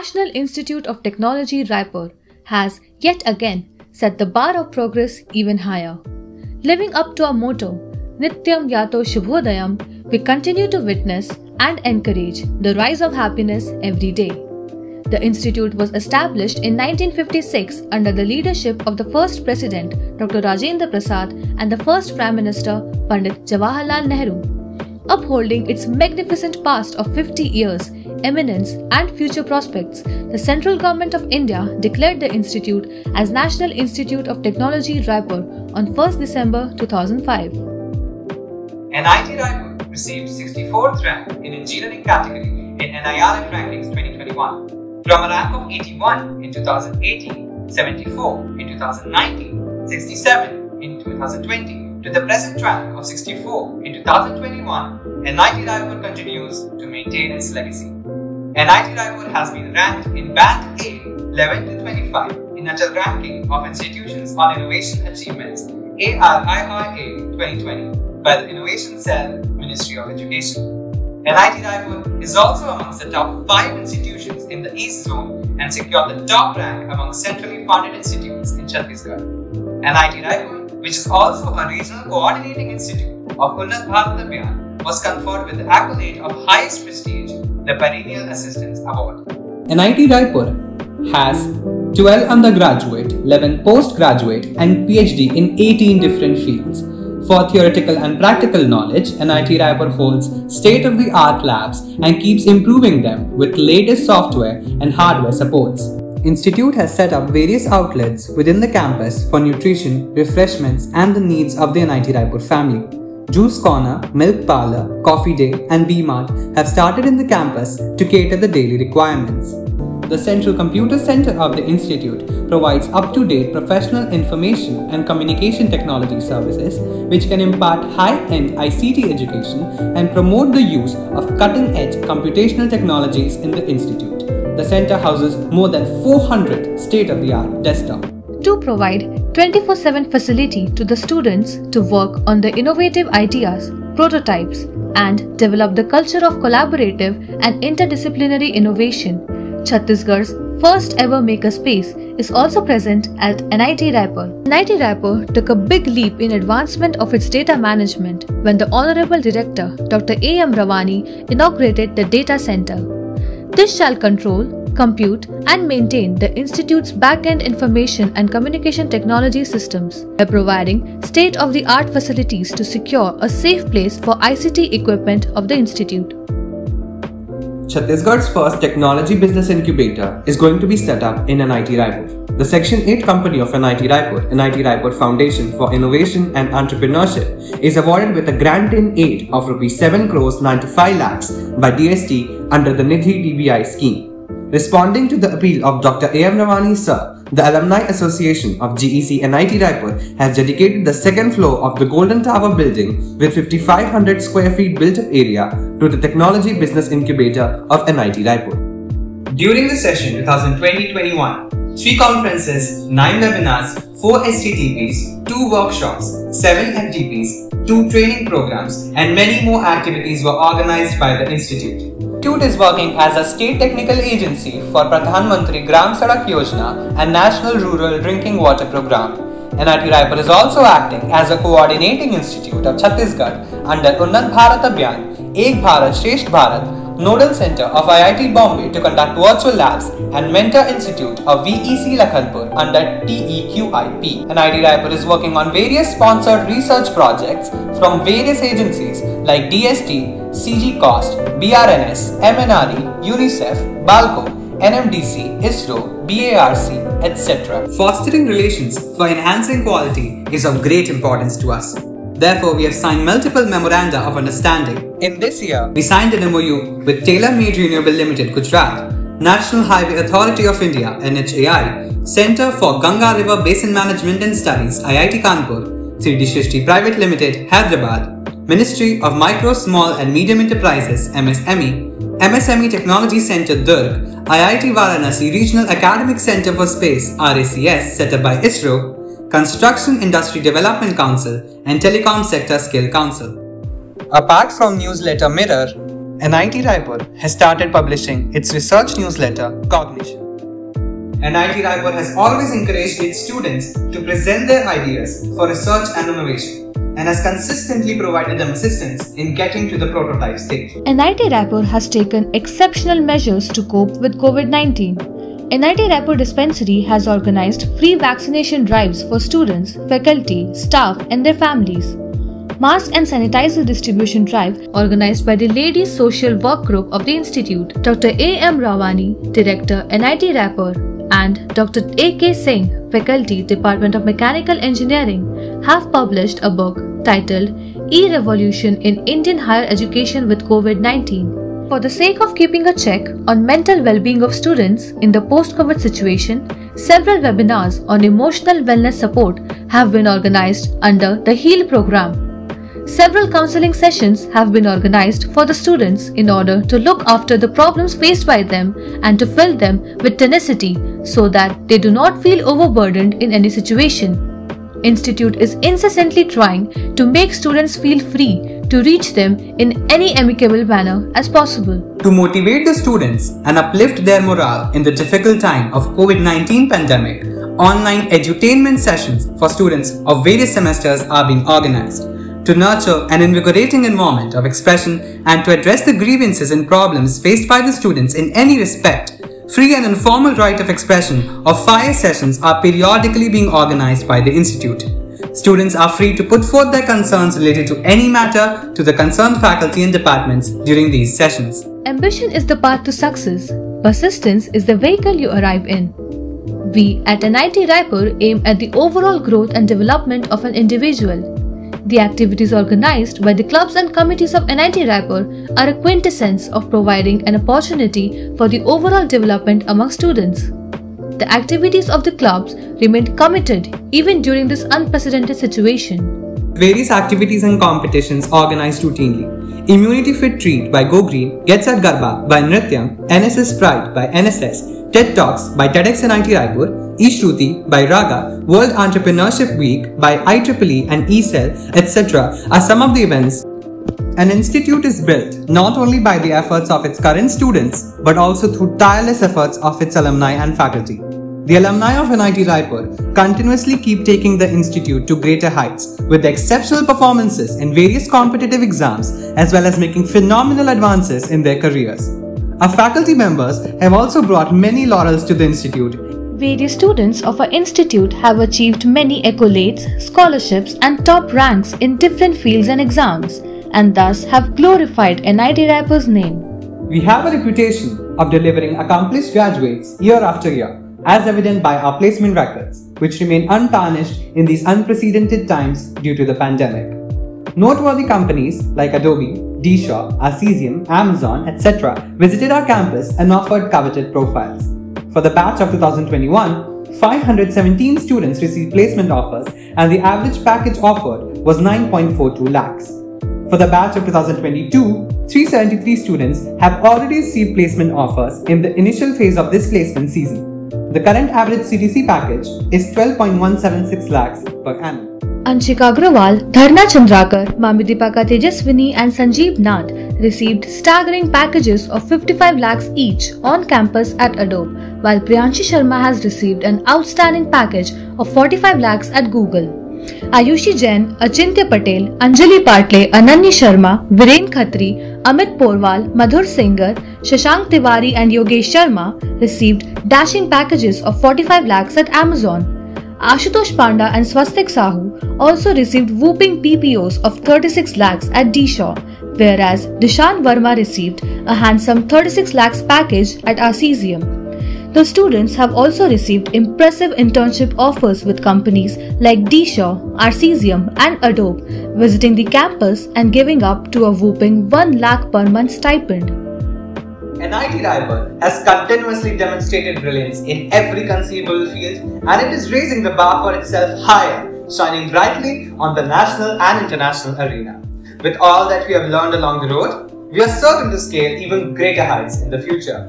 National Institute of Technology Raipur has yet again set the bar of progress even higher. Living up to our motto, Nityam Yato Shubhodayam, we continue to witness and encourage the rise of happiness every day. The institute was established in 1956 under the leadership of the first president, Dr. Rajendra Prasad, and the first prime minister, Pandit Jawaharlal Nehru. Upholding its magnificent past of 50 years, eminence, and future prospects, the central government of India declared the institute as National Institute of Technology Raipur on 1st December 2005. NIT Raipur received 64th rank in engineering category in NIRF Rankings 2021 from a rank of 81 in 2018, 74 in 2019, 67 in 2020 to the present rank of 64 in 2021, and NIT Raipur continues to maintain its legacy. NIT Raipur has been ranked in Band A 11 to 25 in Atal Ranking of Institutions on Innovation Achievements ARIIA 2020 by the Innovation Cell, Ministry of Education. NIT Raipur is also amongst the top 5 institutions in the East Zone and secured the top rank among centrally funded institutes in Chhattisgarh. NIT Raipur, which is also a regional coordinating institute of Unnat Bharat Abhiyan, was conferred with the accolade of highest prestige the Perennial Assistance Award. NIT Raipur has 12 undergraduate, 11 postgraduate, and PhD in 18 different fields. For theoretical and practical knowledge, NIT Raipur holds state of the art labs and keeps improving them with latest software and hardware supports. Institute has set up various outlets within the campus for nutrition, refreshments, and the needs of the NIT Raipur family. Juice Corner, Milk Parlor, Coffee Day, and B-Mart have started in the campus to cater the daily requirements. The Central Computer Center of the Institute provides up-to-date professional information and communication technology services which can impart high-end ICT education and promote the use of cutting-edge computational technologies in the institute. The center houses more than 400 state-of-the-art desktops to provide 24-7 facility to the students to work on the innovative ideas, prototypes, and develop the culture of collaborative and interdisciplinary innovation. Chhattisgarh's first ever makerspace is also present at NIT Raipur. NIT Raipur took a big leap in advancement of its data management when the Honorable Director Dr. A. M. Rawani inaugurated the data center. This shall control compute, and maintain the Institute's back-end information and communication technology systems by providing state-of-the-art facilities to secure a safe place for ICT equipment of the Institute. Chhattisgarh's first technology business incubator is going to be set up in NIT Raipur. The Section 8 company of NIT Raipur, NIT Raipur Foundation for Innovation and Entrepreneurship, is awarded with a grant in aid of Rs 7 crores 95 lakhs by DST under the Nidhi TBI scheme. Responding to the appeal of Dr. A.M. Rawani Sir, the Alumni Association of GEC and NIT Raipur has dedicated the second floor of the Golden Tower building with 5500 square feet built-up area to the Technology Business Incubator of NIT Raipur. During the session 2020-21, three conferences, nine webinars, four STTPs, two workshops, seven FDPs, two training programs, and many more activities were organized by the Institute. Institute is working as a state technical agency for Pradhan Mantri Gram Sadak Yojana and National Rural Drinking Water Program. NIT Raipur is also acting as a coordinating institute of Chhattisgarh under Unnat Bharat Abhiyan, Ek Bharat Shresht Bharat, Nodal Center of IIT Bombay to conduct virtual labs and Mentor Institute of VEC Lakhanpur under TEQIP. NIT Raipur is working on various sponsored research projects from various agencies like DST, CG Cost, BRNS, MNRE, UNICEF, BALCO, NMDC, ISRO, BARC, etc. Fostering relations for enhancing quality is of great importance to us. Therefore, we have signed multiple memoranda of understanding. In this year, we signed an MOU with Tailor Made Renewable Limited, Gujarat, National Highway Authority of India, NHAI, Center for Ganga River Basin Management and Studies, IIT Kanpur, 3D Shrishti Private Limited, Hyderabad, Ministry of Micro, Small and Medium Enterprises MSME, MSME Technology Center Durg, IIT Varanasi Regional Academic Center for Space RACS set up by ISRO, Construction Industry Development Council and Telecom Sector Skill Council. Apart from newsletter Mirror, NIT Raipur has started publishing its research newsletter, Cognition. NIT Raipur has always encouraged its students to present their ideas for research and innovation and has consistently provided them assistance in getting to the prototype stage. NIT Raipur has taken exceptional measures to cope with COVID 19. NIT Raipur Dispensary has organized free vaccination drives for students, faculty, staff, and their families. Mask and sanitizer distribution drive organized by the Ladies Social Work Group of the Institute. Dr. A. M. Rawani, Director, NIT Raipur, and Dr. A. K. Singh, Faculty, Department of Mechanical Engineering, have published a book titled E Revolution in Indian Higher Education with COVID 19. For the sake of keeping a check on mental well being of students in the post COVID situation, several webinars on emotional wellness support have been organized under the HEAL program. Several counseling sessions have been organized for the students in order to look after the problems faced by them and to fill them with tenacity so that they do not feel overburdened in any situation. Institute is incessantly trying to make students feel free to reach them in any amicable manner as possible. To motivate the students and uplift their morale in the difficult time of COVID-19 pandemic, online edutainment sessions for students of various semesters are being organized to nurture an invigorating environment of expression and to address the grievances and problems faced by the students in any respect. Free and informal right of expression or fire sessions are periodically being organized by the Institute. Students are free to put forth their concerns related to any matter to the concerned faculty and departments during these sessions. Ambition is the path to success. Persistence is the vehicle you arrive in. We at NIT Raipur aim at the overall growth and development of an individual. The activities organized by the clubs and committees of NIT Raipur are a quintessence of providing an opportunity for the overall development among students. The activities of the clubs remained committed even during this unprecedented situation. Various activities and competitions organized routinely. Immunity Fit Treat by Go Green, Get Set Garba by Nrityam, NSS Pride by NSS, TED Talks by TEDx NIT Raipur, eShruti by Raga, World Entrepreneurship Week by IEEE and eCell, etc. are some of the events. An institute is built not only by the efforts of its current students, but also through tireless efforts of its alumni and faculty. The alumni of NIT Raipur continuously keep taking the institute to greater heights with exceptional performances in various competitive exams as well as making phenomenal advances in their careers. Our faculty members have also brought many laurels to the Institute. Various students of our institute have achieved many accolades, scholarships, and top ranks in different fields and exams, and thus have glorified NIT Raipur's name. We have a reputation of delivering accomplished graduates year after year, as evident by our placement records, which remain untarnished in these unprecedented times due to the pandemic. Noteworthy companies like Adobe, DE Shaw, Arcesium, Amazon, etc. visited our campus and offered coveted profiles. For the batch of 2021, 517 students received placement offers and the average package offered was 9.42 lakhs. For the batch of 2022, 373 students have already received placement offers in the initial phase of this placement season. The current average CTC package is 12.176 lakhs per annum. Anshika Agrawal, Dharna Chandrakar, Mamidipaka Tejaswini and Sanjeev Nath received staggering packages of 55 lakhs each on campus at Adobe, while Priyanshi Sharma has received an outstanding package of 45 lakhs at Google. Ayushi Jain, Achintya Patel, Anjali Patle, Ananya Sharma, Viren Khatri, Amit Porwal, Madhur Singer, Shashank Tiwari and Yogesh Sharma received dashing packages of 45 lakhs at Amazon. Ashutosh Panda and Swastik Sahu also received whooping PPOs of 36 lakhs at DE Shaw, whereas Dishan Verma received a handsome 36 lakhs package at Arcesium. The students have also received impressive internship offers with companies like DE Shaw, Arcesium and Adobe, visiting the campus and giving up to a whooping 1 lakh per month stipend. NIT Raipur has continuously demonstrated brilliance in every conceivable field and it is raising the bar for itself higher, shining brightly on the national and international arena. With all that we have learned along the road, we are certain to scale even greater heights in the future.